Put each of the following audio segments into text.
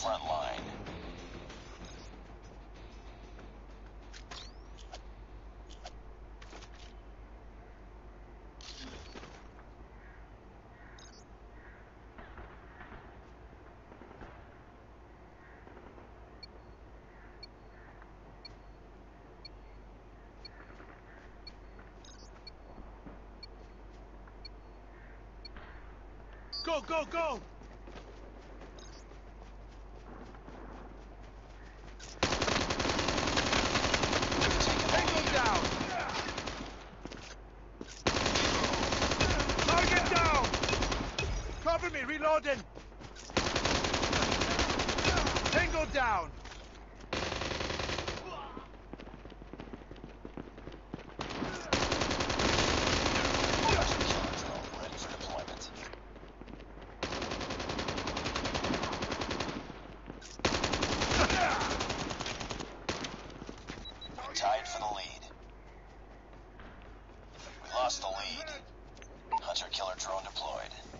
front line. Go, go, go! Enemy reloading! Tango down! We lost the lead. Hunter-killer drone deployed.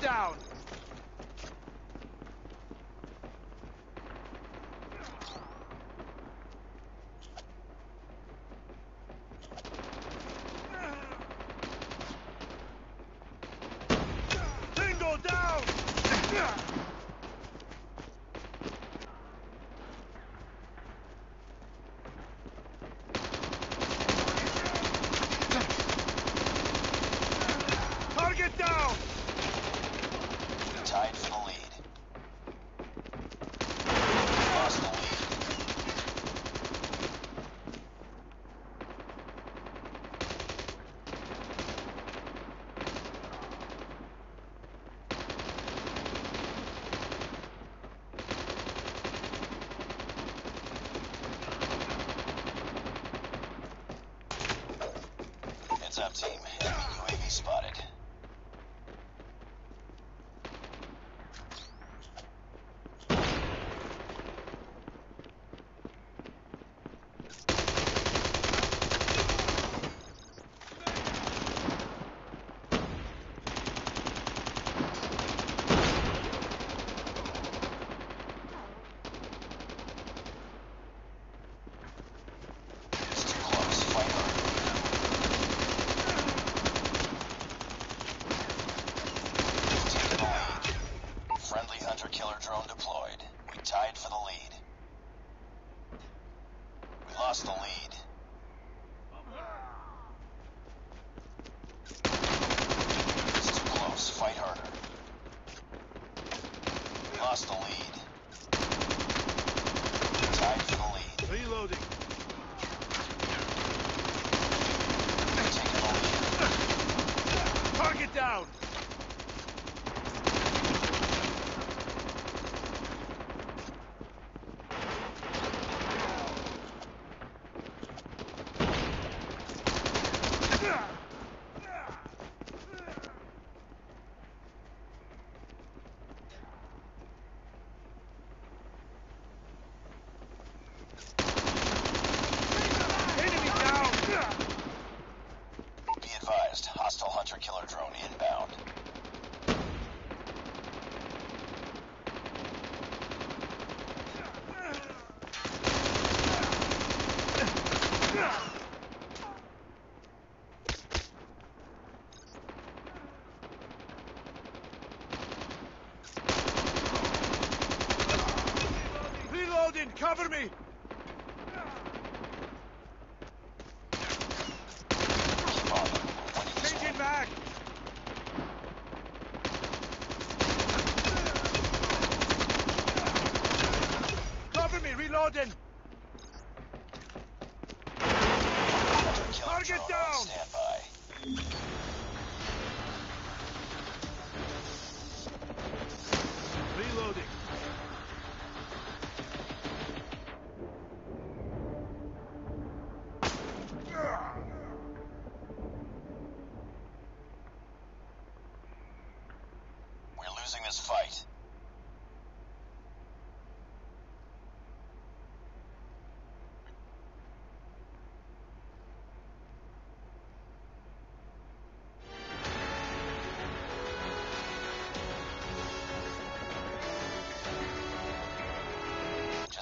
down! Heads up, team. Enemy UAV spotted. inbound. Jordan! Target down! Reloading. We're losing this fight.